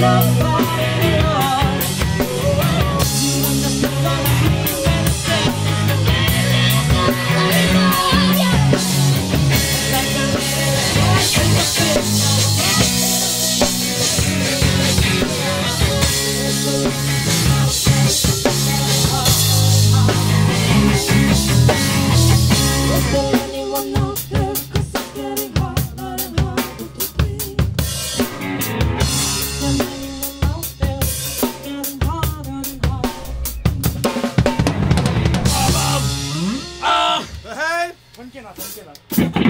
love. 真进了真进了。